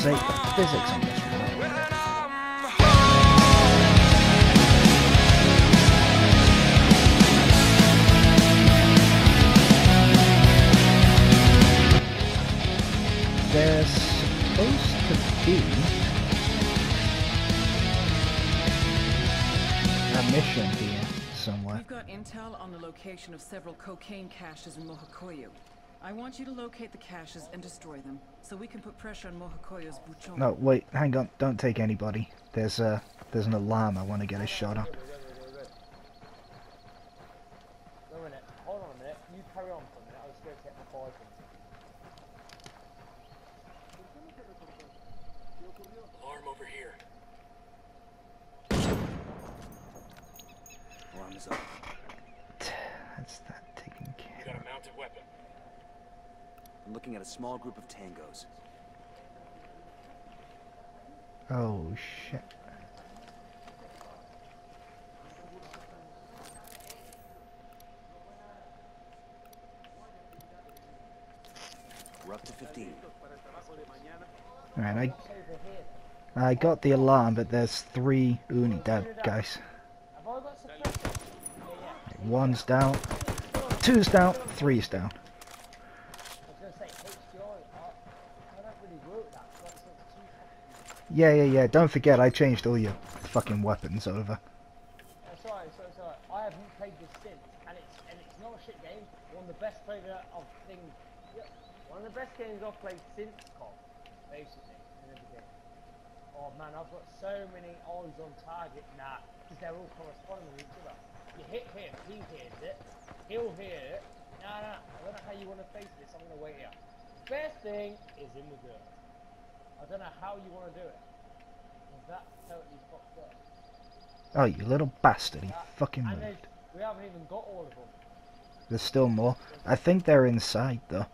sake, the physics on this. There's supposed to be a mission here somewhere. We've got intel on the location of several cocaine caches in Mojocoyo. I want you to locate the caches and destroy them, so we can put pressure on Mojocoyo's Buchon. No, wait, hang on, don't take anybody. There's a there's an alarm I want to get a shot on. Wait, wait, wait, wait, wait. Wait a minute. Hold on a minute. You carry on for a minute. I was going to get my five Alarm over here. Alarm is up. That's that taken You got a mounted weapon. I'm looking at a small group of tangos. Oh shit. We're up to 15. Alright, I I got the alarm, but there's three Uni dead guys. Have I got suppressor? Yeah, One's down, two's down, three's down. I was going to say HDI. I, I don't really work that. so That's not too fucking. Yeah, yeah, yeah. Don't forget, I changed all your fucking weapons over. That's alright, so it's alright. I haven't played this since, and it's and it's not a shit game. One of the best played of things. One of the best games I've played since COD, basically. Oh man, I've got so many eyes on target now because they're all corresponding with each other. You hit him, he hears it, he'll hear it. Nah, nah, I don't know how you want to face this. I'm gonna wait here. Best thing is in the girl. I don't know how you want to do it. 'cause That totally fucked up. Oh, you little bastard! He That- fucking and there's, moved. we haven't even got all of them. There's still more. I think they're inside though.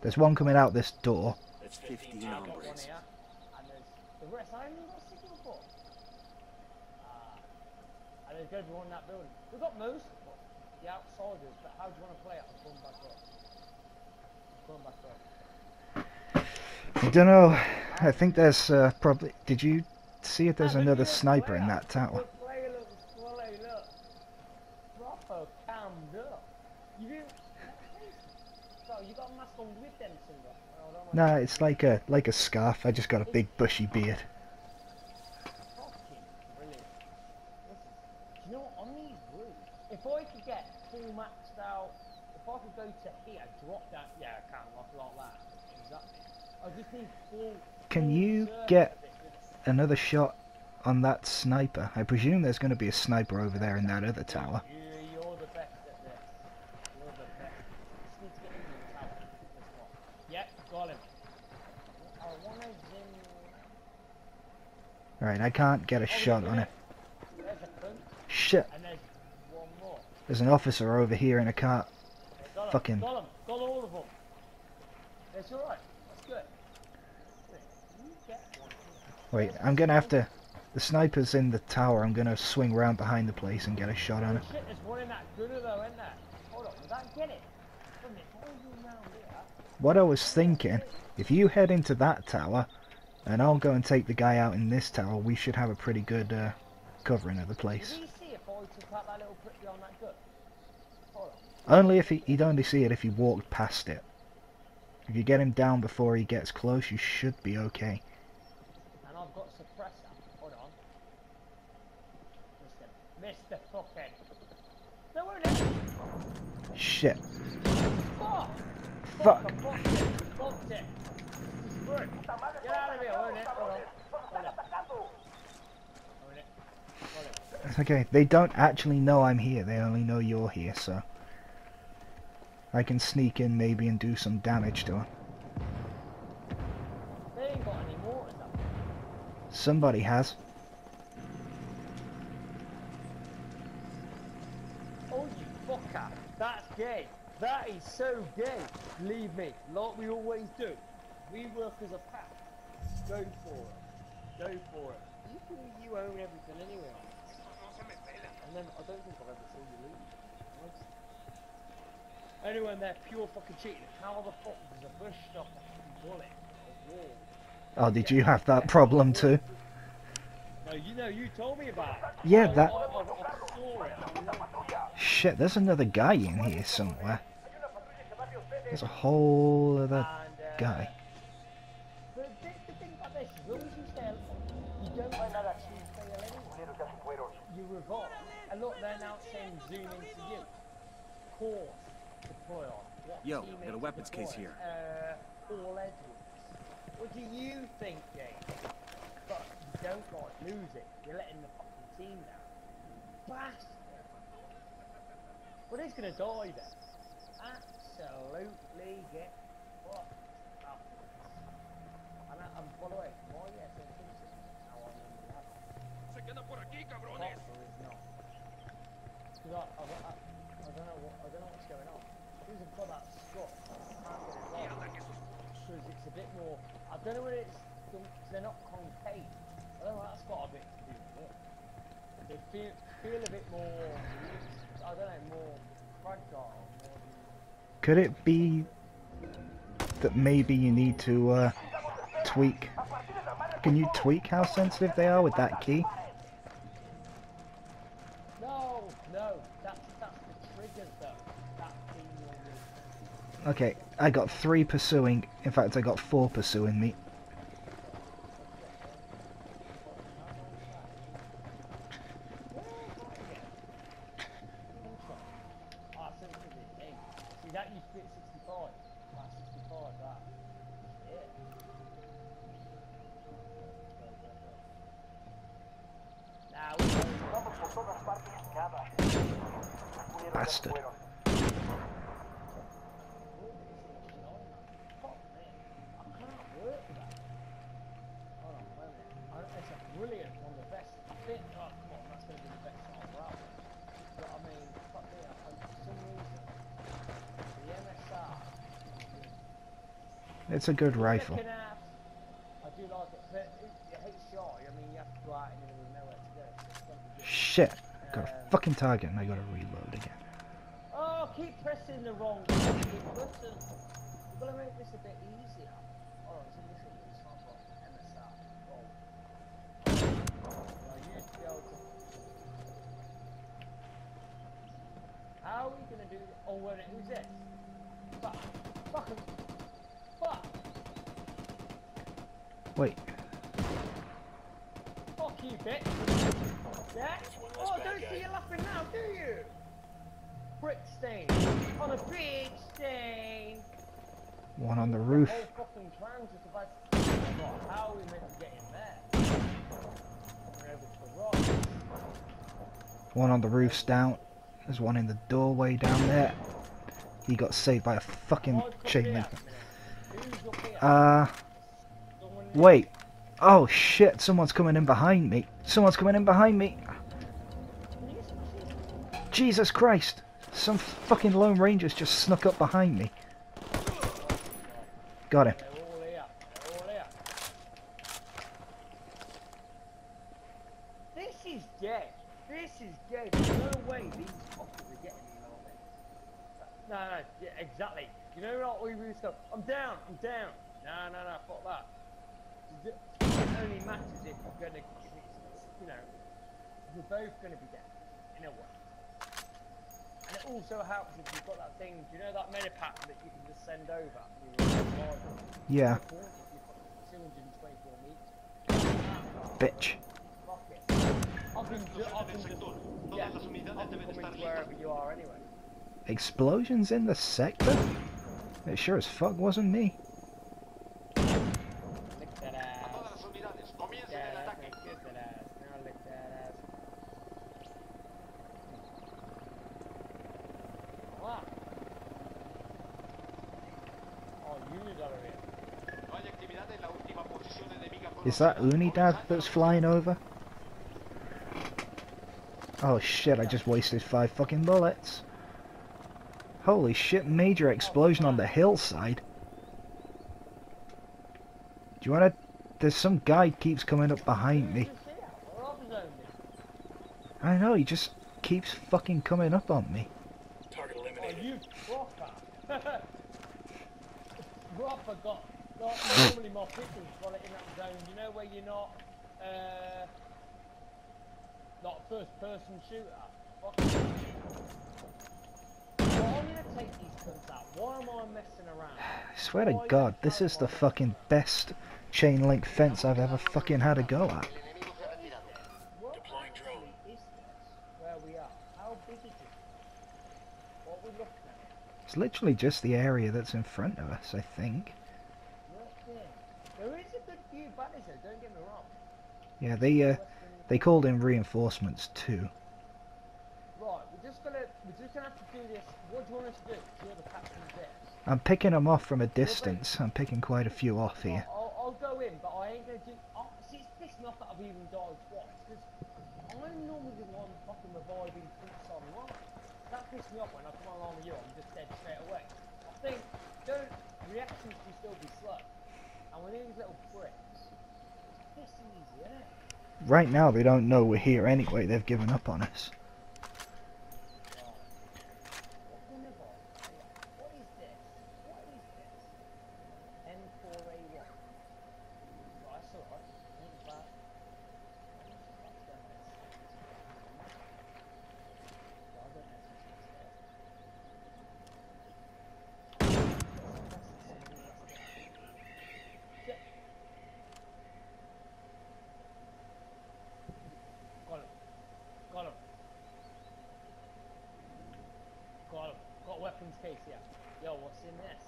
There's one coming out this door. That's 15 I've got hombres. and there's the rest. I haven't even got a signal for. Ah, and there's going to be one in that building. We've got most of them, the outsiders, but how do you want to play it? I'm going back up. I'm going back up. I don't know. I think there's uh, probably. Did you see if there's another sniper in that tower? No, it's like a like a scarf. I just got a big bushy beard. If I could get full maxed out, if I could go to here, drop down, yeah, I can, like, like that. Exactly. Can you get Another shot on that sniper. I presume there's going to be a sniper over there in that other tower. Him. Right, I can't get a shot on it. Shit, there's an officer over here in a car. Yeah, got Fucking- got all of them. It's alright. That's good. Wait, you get one here. Wait, I'm gonna have to. The sniper's in the tower. I'm gonna swing round behind the place and get a shot on it. shit, there's one in that gunner though, isn't there? Hold on, did that get it? From it, how are you round here? What I was thinking, if you head into that tower, and I'll go and take the guy out in this tower, we should have a pretty good uh, covering of the place. Did we see if I took out that little prick behind that gun? Hold on. Only if he, you'd only see it if you walked past it. If you get him down before he gets close, you should be okay. And I've got suppressor. Hold on. Missed him. Missed the fuckhead. No, won't it? Shit. Fuck! Fuck. I fucked it. Fucked it. It's good. Get out of here, won't it? Hold on. Hold it. Hold it. Hold it. It's okay. They don't actually know I'm here. They only know you're here, so I can sneak in maybe and do some damage to him. They ain't got any mortars. Somebody has. Oh, you fucker. That's gay. That is so gay. Believe me, like we always do. We work as a pack. Go for it. Go for it. You you own everything anyway. And then I don't think I've ever seen you leave. Anyway, they're pure fucking cheating. How the fuck does a bush stop a fucking bullet? Oh, did you have that problem too? No, you know, you told me about it. Yeah, I- that- I, I, Shit, there's another guy in here somewhere. There's a whole other and, uh, guy. But the, the thing about this, as long as you stay alive, you don't actually fail anyway. You revolt. And look, they're now saying zoom into you. Course, deploy on. What Yo, got a weapons case here. Uh, all Edwards. What do you think, James? Don't like lose it. You're letting the fucking team down. Bastard. Well, he's gonna die then. Absolutely get fucked up. And, I- and by the way, why yes, I think so. How I remember that. Se queda por aquí, cabrones. Is not. Because I, I, I, I don't know what I don't know what's going on. Who's got that Scott? I can't get it right. Because it's a bit more. I don't know whether it's because they're not concave. I don't know. That's got a bit to do with it. They feel feel a bit more. I don't know, more fragile. More Could it be that maybe you need to uh, tweak? Can you tweak how sensitive they are with that key? no, no. That's that's the triggers though. That be. Okay, I got three pursuing. In fact, I got four pursuing me. Ah, sensitive thing. See, that used to be at 65. Ah, 65, that. Yeah. Now, we Bastard. Fuck me. I can't work with that. Hold on, wait a minute. I, it's a brilliant, one of the best. I think, oh, come on, that's going to be the best song ever. But I mean, fuck me, I, for some reason, the MSR. It's a good rifle. Second half, I do like it, but it, it hits shot. I mean, you have to go out in the middle of nowhere to go. So it's gonna be good. Shit. Got a fucking target and I gotta reload again. Oh, keep pressing the wrong button. We've got to make this a bit easier. Oh, it's a little bit smaller. MSR. Oh. I used to be able to. How are we gonna do? Oh, wait, who's this? Fuck. Fuck. Fuck. Wait, you, bitch. Yeah? Oh, don't see you laughing now, do you? Brick stain. On a big stain. one on the roof. Whole fucking plan's just about Right, how are we meant to get in there? We're over to the right. One on the roof's down. There's one in the doorway down there. He got saved by a fucking What's chain link. Who's up here? Uh, wait. Oh shit, someone's coming in behind me. Someone's coming in behind me. Jesus Christ. Some fucking Lone Rangers just snuck up behind me. Got him. This is dead. This is dead. There's no way these fuckers are getting me. No, no, yeah, exactly. You know what we used to I'm down, I'm down. No, no, no, fuck that. It only matters if you're gonna, if it's, you know, we're both gonna be dead, in a way. And it also helps if you've got that thing, do you know that medipack that you can just send over? Yeah, If you've got 224 meters. bitch. Fuck it. I can, ju- I can just, yeah, I can come into wherever you are anyway. Explosions in the sector? It sure as fuck wasn't me. Lick that ass. Yeah, that makes good that ass. Now lick that ass. Wow. Oh, Unidad are here. Is that Unidad that's flying over? Oh shit, I just wasted five fucking bullets. Holy shit, major explosion on the hillside. Do you wanna... There's some guy keeps coming up behind me. Who's here? We're off zone. I know, he just keeps fucking coming up on me. Target Oh, eliminated. you proper. proper got Like, normally my pickles got it in that zone, you know, where you're not, uh, not first person shooter. Fuck. Well, I'm gonna take these cunts out. Why am I messing around? I swear to God, this is the fucking best chain link fence I've ever fucking had a go at. What actually is this? Where we are? How big is it? What we looking at? It's literally just the area that's in front of us, I think. Look there. There is a don't get me wrong. Yeah, they uh, they called in reinforcements too. Right, we're just gonna we're just gonna have to do this. What do you want us to do? You're the captain. I'm picking them off from a distance. I'm picking quite a few off here. I'll, I'll, I'll go in, but I ain't gonna do. Oh, see, it's pissed me off that I've even died twice because I'm normally the one fucking reviving troops online. That pissed me off when I come along with you. I'm just dead straight away. I think don't reactions can still be slow, and with these little pricks, it's pissing easy, isn't it? Right now, they don't know we're here anyway. They've given up on us. What the never? What is this? What is this? M4A1. Right, that's alright. Ain't bad. What's down there? Well, I don't know if it's upstairs. Shit. Got him. Got him. Got him. Got weapons case here. Yo, what's in this?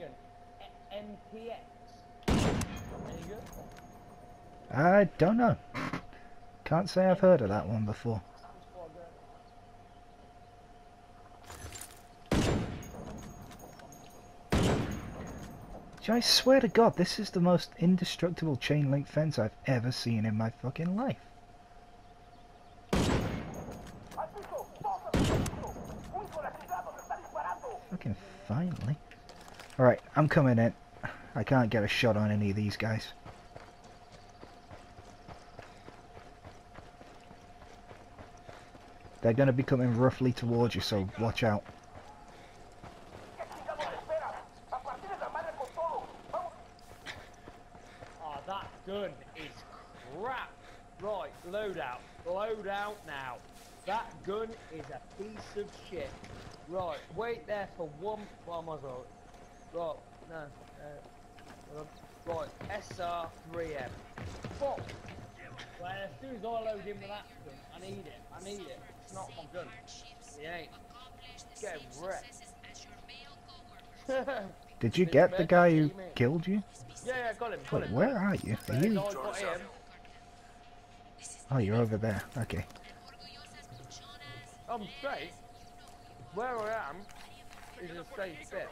The machine gun. A- MPX. I don't know. Can't say I've heard of that one before. Sounds quite good. Gee, I swear to God, this is the most indestructible chain link fence I've ever seen in my fucking life. Fucking finally. Alright, I'm coming in. I can't get a shot on any of these guys. They're going to be coming roughly towards you, so watch out. Oh, that gun is crap. Right, load out. Load out now. That gun is a piece of shit. Right, wait there for one. Well, I might as well. Right, no. Uh, right, SR3M. Fuck. Well, as soon as I load in with that gun, I need it. I need it. It's not my gun. It ain't. Get wrecked. Did you get the guy who killed you? Yeah, yeah, got him. Got Wait, him. where are you? Are you? I got him. Oh, you're over there. Okay. I'm straight. Where I am is a safe bit.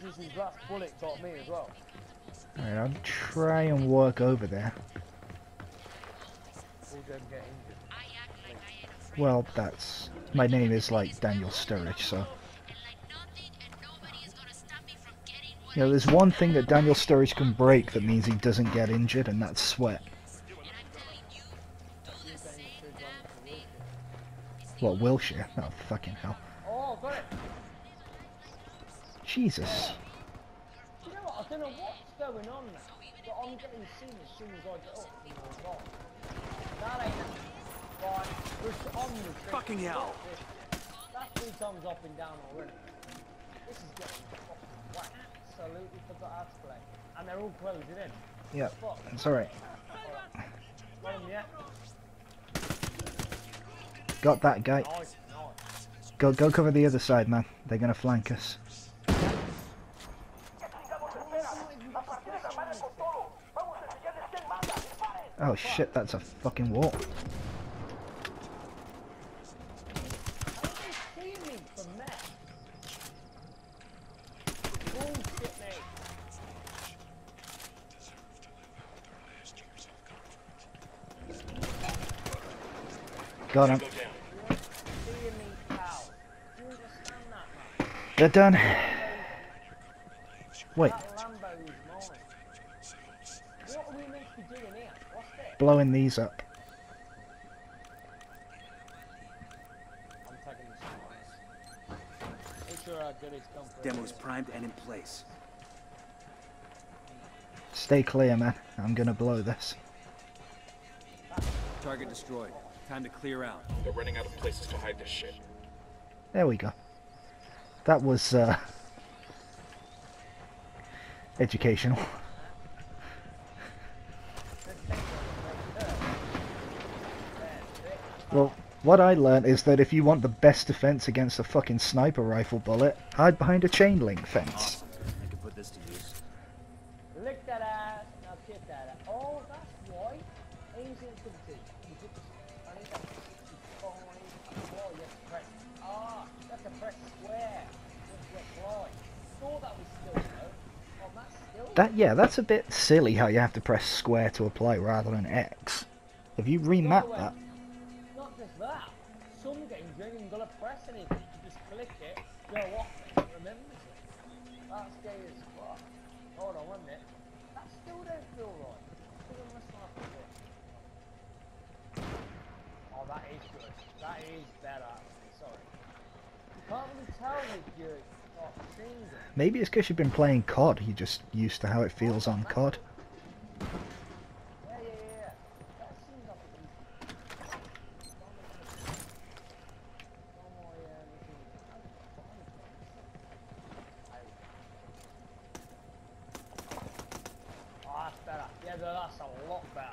This is his last bullet got me as well. Alright, I'll try and work over there. All them get injured. Well, that's... My name is like Daniel Sturridge, so... You know, there's one thing that Daniel Sturridge can break that means he doesn't get injured, and that's sweat. What, Wilshere? Oh, fucking hell. Jesus. Do you know what? I don't know what's going on now, but I'm getting seen as soon as I get up from my car. That ain't. Right, we're on the trip. Fucking hell. That's three times up and down already. This is getting fucking whacked. Absolutely forgot how to play. And they're all closing in. Fuck. it's alright. Got 'em, yeah? Got that guy. Nice, nice. Go, go cover the other side, man. They're gonna flank us. Oh shit, that's a fucking wall. Got him. They're done. Wait, That Lambo is mine. What are we meant to be doing here? What's this? Blowing these up. I'm taking this. But it's come for Demo's primed and in place. Stay clear, man. I'm gonna blow this. Target destroyed. Time to clear out. They're running out of places to hide this shit. There we go. That was uh, educational. Well, what I learned is that if you want the best defense against a fucking sniper rifle bullet, hide behind a chain link fence. Awesome. I can put this to use. Lick that ass, now kick that ass. Oh, that's why. Infinity. You I need that. Oh, you have to press. Ah, have to press square. Just reply. Thought that was still though. Oh, that's still. That yeah, that's a bit silly how you have to press square to apply rather than X. Have you remapped that? You ain't even gonna press anything. You just click it, go off it, it remembers it. That's gay as fuck. Hold on one minute. That still don't feel right. Don't mess up a. Oh, that is good. That is better. actually, Sorry. You can't really tell seeing it. Maybe it's because you've been playing COD. You're just used to how it feels on COD. Yeah, yeah, yeah, yeah. That seems like it is. Oh, that's better. Yeah, no, that's a lot better.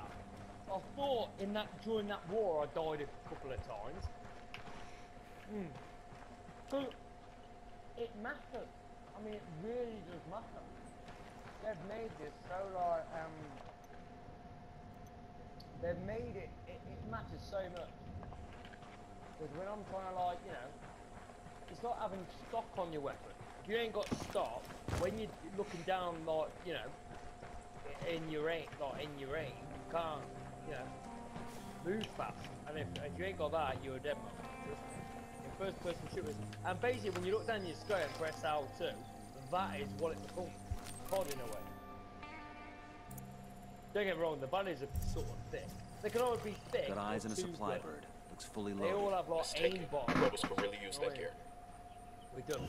I thought in that during that war I died a couple of times. Hmm. It matters. I mean, it really does matter. They've made this so like um. They've made it. It, it matters so much. Because when I'm trying to like, you know, it's like having stock on your weapon. If you ain't got stock, when you're looking down, like, you know, in your aim, like in your aim, you can't, you know, move fast. And if, if you ain't got that, you're a dead man. In first person shooters. And basically, when you look down your scope and press L2, that is what it's called. COD in a way. Don't get me wrong, the bunnies are sort of thick. They can always be thick. Got eyes and a supply thick. bird. Looks fully loaded. They all have like Let's take aim it. Rebels could really use that gear. We do.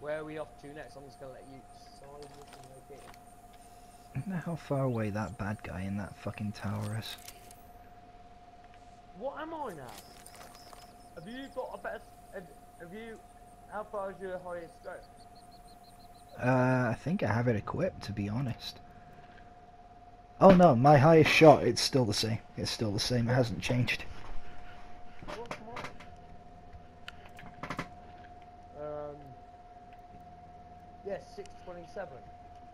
Where are we off to next? I'm just gonna let you decide what to locate. I wonder how far away that bad guy in that fucking tower is. What am I now? Have you got a better? Have, have you? How far is your highest scope? Uh, I think I have it equipped, to be honest. Oh no, my highest shot, it's still the same. It's still the same, it hasn't changed. Um. Yes, six twenty-seven.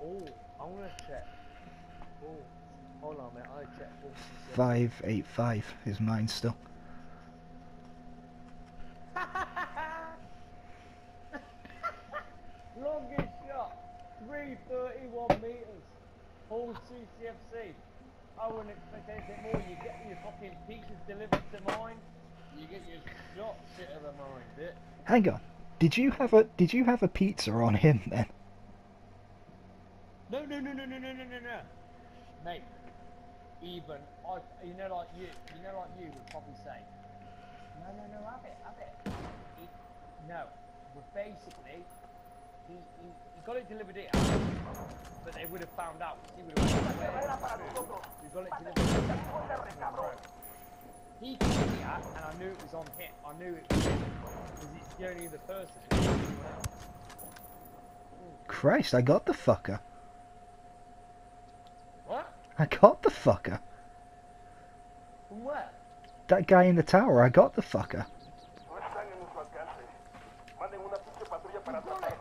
Oh, I'm gonna check. Oh, hold on, mate. I check. 585 is mine still. Longest shot, 331 meters. Full CCFC. I wouldn't expect anything more. You get your fucking pizzas delivered to mine. You get your shot shit of the mine, bit. Hang on. Did you have a did you have a pizza on him then? No, no, no, no, no, no, no, no, no. Mate, even I, you know, like you, you know, like you would probably say, no, no, no, have it, have it. He, no, but basically, he, he, he got it delivered here, but they would have found out. He would have found out. We got it delivered. He came here, and I knew it was on him. I knew it was him the. Christ, I got the fucker. What? I got the fucker. From where? That guy in the tower, I got the fucker. No están en nuestro alcance. Manden una pinche patrulla para Got atrapar. it.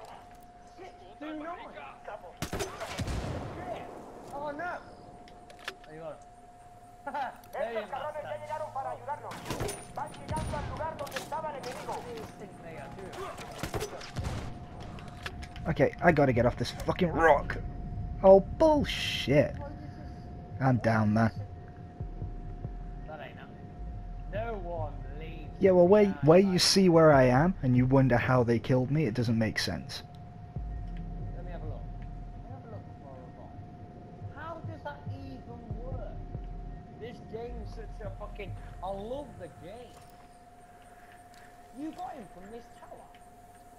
Do not. Shit. Oh no. There you go. there you Estos cabrones ya go. llegaron para ayudarnos. Van llegando al lugar donde estaba el enemigo. There you go. Okay, I gotta get off this fucking rock. Oh, bullshit. I'm down, man. That ain't happening. No one leaves. Yeah, well, where, where you see where I am and you wonder how they killed me, it doesn't make sense. Let me have a look. Let me have a look before I. How does that even work? This game's such a fucking. I love the game. You got him from this tower.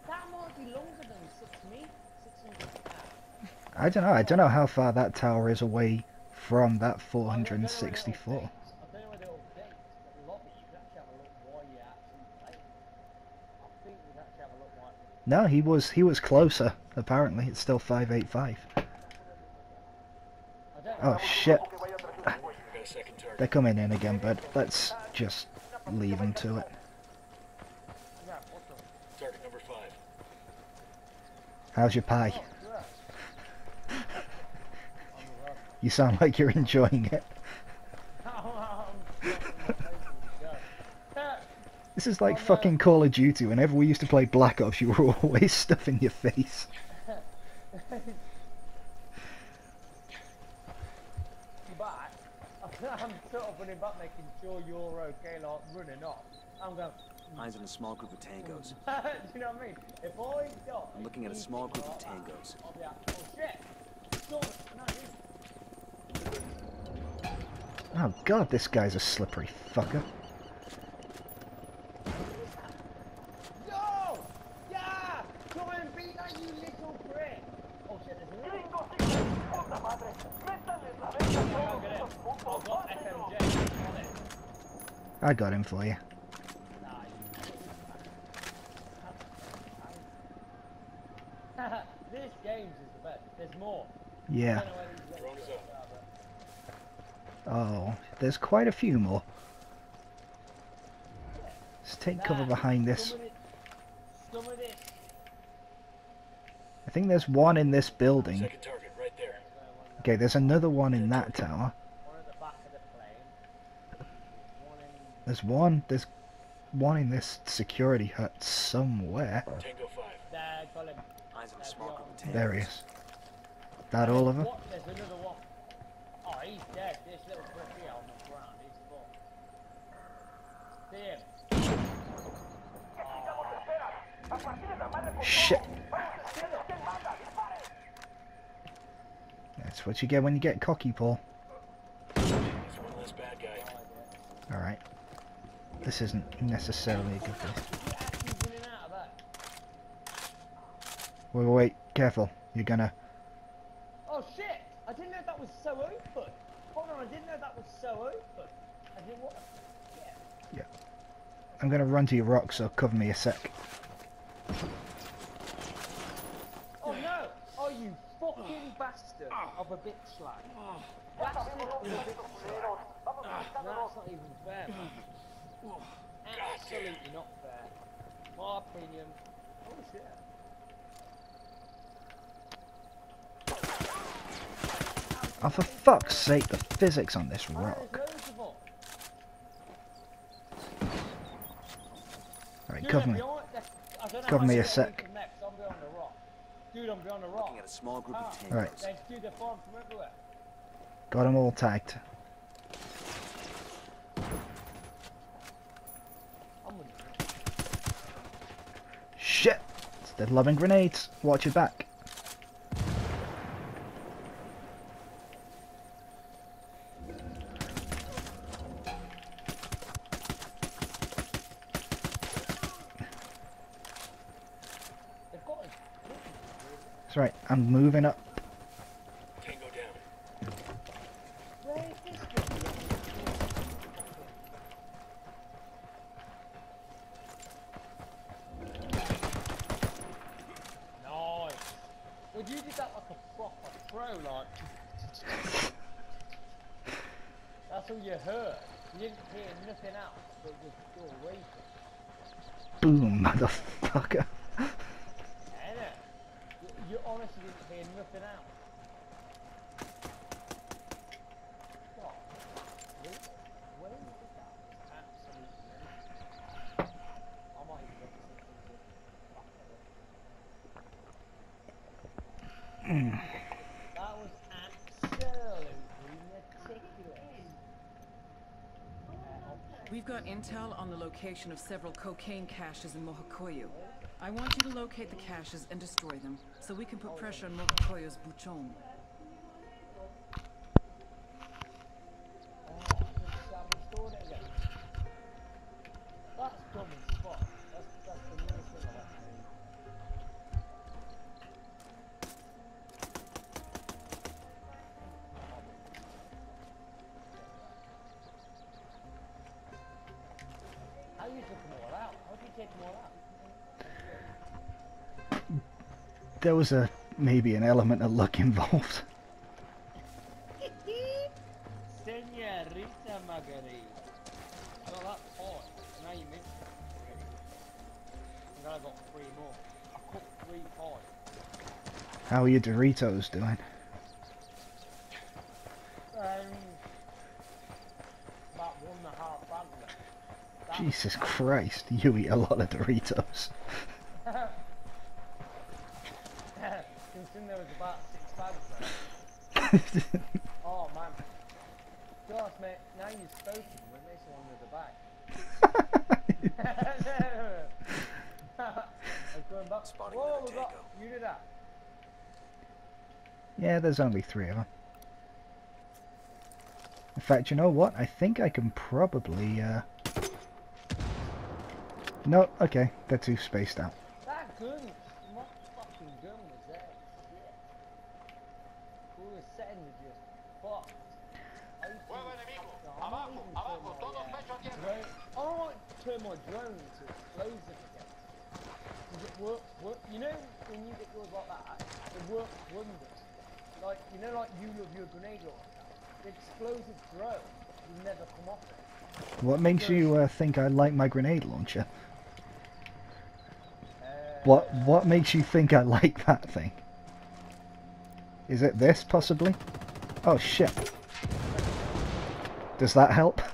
That might be longer I don't know. I don't know how far that tower is away from that 460 foot. I don't know whether it'll date, but lobby, you can actually have a look while you're actually playing. I think we can actually have a look while. No, he was he was closer. Apparently, it's still 585. Oh shit! We got a second target. They're coming in again, but let's just leave them to it. Yeah, what the? Target number five. How's your pie? You sound like you're enjoying it. This is like fucking Call of Duty. Whenever we used to play Black Ops, you were always stuffing your face. but I'm sort of running back, making sure you're okay, like running off. I'm going. Eyes on a small group of tangos. You know what I mean? If I die, I'm looking at a small group of tangos. I'll be like, oh shit! Stop it! No, you. Oh god, this guy's a slippery fucker. Oh, I got him for beat that, you little prick! Oh shit, there's another Gringo, sí. Puta madre. Métanles la verga a I've todos got it. esos putos. I've got Mátenlos. FMJ on it. I got him for you. Nah, you This game's is the best. There's more. I Yeah. don't know where these Drone is up. Oh, there's quite a few more. Let's take cover behind this. Some of it, some of this. I think there's one in this building. Second target right there. Okay, there's another one in that tower. One at the back of the plane. One in. There's one. There's one in this security hut somewhere. Tango five. There, got him. Eyes on a small group of tangos. There he is. That all of them? There's another one. Oh, he's dead. This little prick here on the ground. He's fucked. See him. Necesitamos esperar. A partir de la madre por Shit. todo. Váyanse, ¿quién- quién manda? Disparen. That's what you get when you get cocky, Paul. There's one less bad guy. Alright. This isn't necessarily a good thing. Is he actually running out of that? Wait, wait, wait. Careful. You're gonna... I didn't know that was so open. Hold on, I didn't know that was so open. I didn't what? Yeah. Yeah. I'm gonna run to your rock, so cover me a sec. Oh no! Oh you fucking bastard of a bitch slag. Bastard of a bitch slag. Culeros, vamos No, quitándonos. that's not even fair, man. Absolutely not fair. My opinion. Oh shit. Oh, for fuck's sake, the physics on this rock. there's loads of them. Alright, Dude, cover I'm me. behind the- I don't know Cover me a sec. into Next. I'm behind the rock. Dude, I'm behind the rock. Looking at a small group Ah. of tangos. Right. There's dude, they're falling from everywhere. Got them all tagged. I'm with you. Shit! They're loving grenades. Watch your back. That's right, I'm moving up. Tango down. Where is this one? Nice. Well, you did that like a proper pro, like. That's all you heard. You didn't hear nothing else but just your racing. Boom, motherfucker. Innit? You, you honestly didn't hear nothing else. What? Really? Where is it at? Absolutely. innit? I might even get this into the back of it. That was absolutely meticulous. We've got intel on the location of several cocaine caches in Mojocoyo. I want you to locate the caches and destroy them, so we can put pressure on Mojocoyo's Buchon. There was a maybe an element of luck involved. Senorita Margarita. Well, that's. Now you missed. I'm I got three more. I cooked three pies. How are your Doritos doing? Um, about one and a half. That- Jesus Christ, you eat a lot of Doritos. Considering there was about six bags left. Oh man. Gosh, mate, now you've spoken, we're missing one with the bag. I'm going back. Spotting Whoa, we got, tango. you did that. yeah, there's only three of them. In fact, you know what? I think I can probably, uh... No, okay, they're too spaced out. You know when you get yours like that, it works wonders. Like, you know like you love your grenade launcher? The explosive drone will never come off it. What makes you uh, think I like my grenade launcher? Uh, What What makes you think I like that thing? Is it this, possibly? Oh shit. Does that help?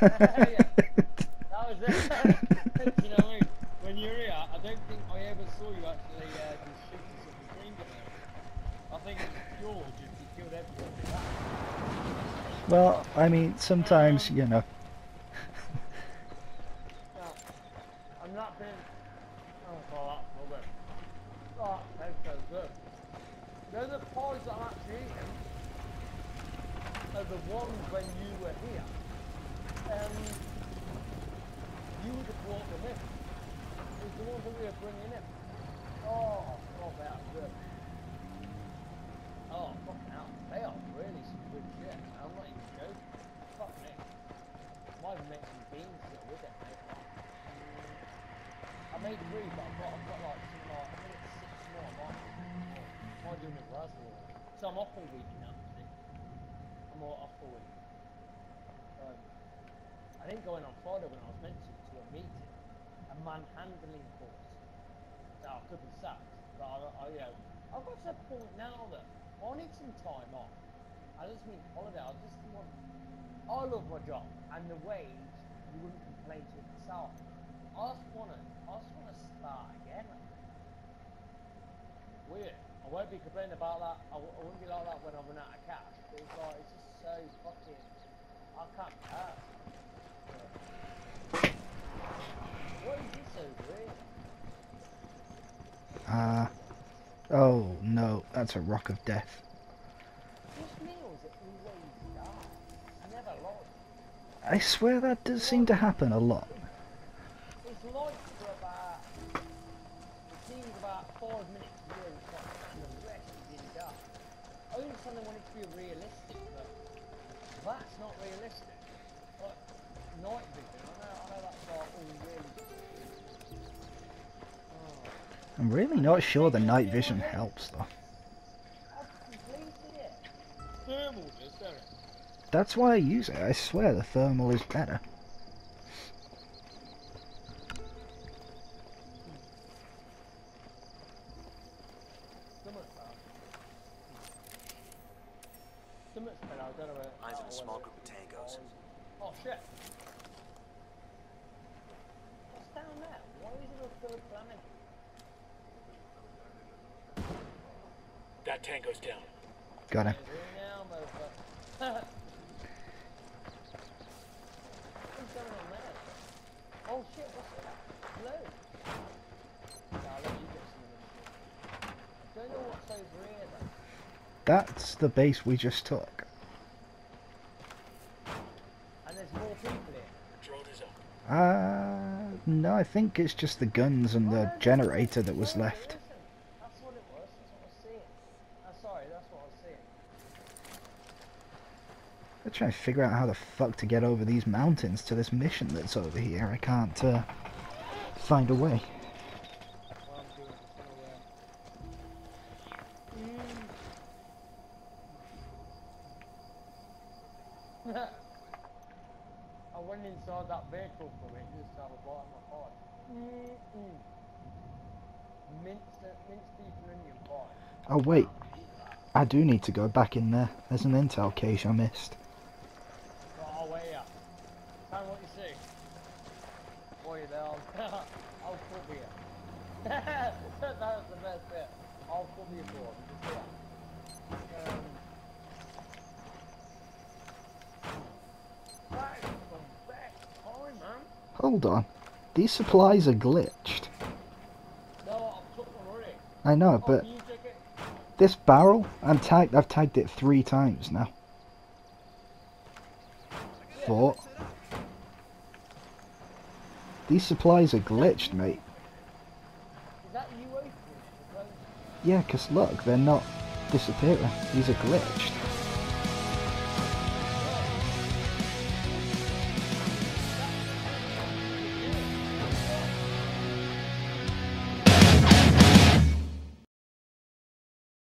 That was it. you know, what I mean? when you're here, I don't think I ever saw you actually uh, just shoot us at the green. I think yours just you killed everyone well, I mean, sometimes, you know. Now, I'm not being. Oh, well, that's well good. Oh, that tastes so good. They're the pies that I'm actually eating. Are the ones when you were here. Um, you would have brought them in. It was the ones that we were bringing in. Oh, oh, they are good. Oh, fucking hell. They are really some good shit. I'm not even joking. Fuck me. Might even make some beans with it, mate. I made three, but I've got, I've got like some more, I think it's six more. I might, I might do it Razzle. So I'm off all week now? I'm all off all week. Um, I didn't go in on Friday when I was meant to, to a meeting, a manhandling course. So I could be sacked, but I, I, you know, I've got to the point now that I need some time off. I just mean holiday, I just want, I love my job, and the wage, you wouldn't complain to it yourself. I just wanna, I just wanna start again. Weird. I won't be complaining about that. I, w- I wouldn't be like that when I run out of cash. But it's like, it's just so fucking, I can't pass. What is this over here? Uh, oh no, that's a rock of death. Just meals that always die. I never lost. I swear that does seem to happen a lot. I'm really not sure the night vision helps though. That's why I use it. I swear the thermal is better. Stomach's bad. Stomach's bad, I don't know where... Eyes on oh, a small group of tangos. Oh shit! What's down there? Why is it a third planet? That tango's down. Got him. Here now, motherfucker. What's going on there? Oh shit, what's that? Hello? Yeah, I'll let you get some of them. I don't know what's over here though. That's the base we just took. And there's more people here. Drone is up. Uh, no, I think it's just the guns and the generator that was left. Listen, that's what it was. That's what I was seeing. Oh, sorry, that's what I was seeing. Trying to figure out how the fuck to get over these mountains to this mission that's over here. I can't uh, find a way. I'm doing, just gonna. I went inside that vehicle for it just to have a bite of my pie. Mm-mm. Minced, uh, minced beef and onion pie. Oh wait, I do need to go back in there. There's an intel cache I missed. Right, I'll wait ya. Tell me what you see. They'll, I'll cover you. that was the best bit. I'll you for it. Just here. Um, that is the best time, man. Hold on. These supplies are glitched. No, I've took one already. I know, Oh, but can you take it? this barrel, I'm tagged. I've tagged it three times now. Four. These supplies are glitched, mate. Because Yeah, 'cause look, they're not disappearing. These are glitched.